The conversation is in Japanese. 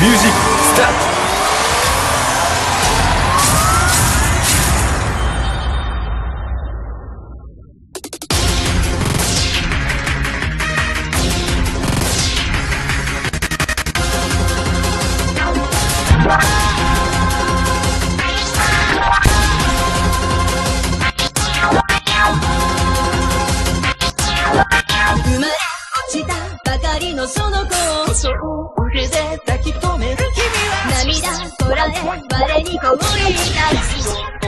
ミュージックスタート。生まれたばかりのその子をそ腕で抱き我にこもれた血を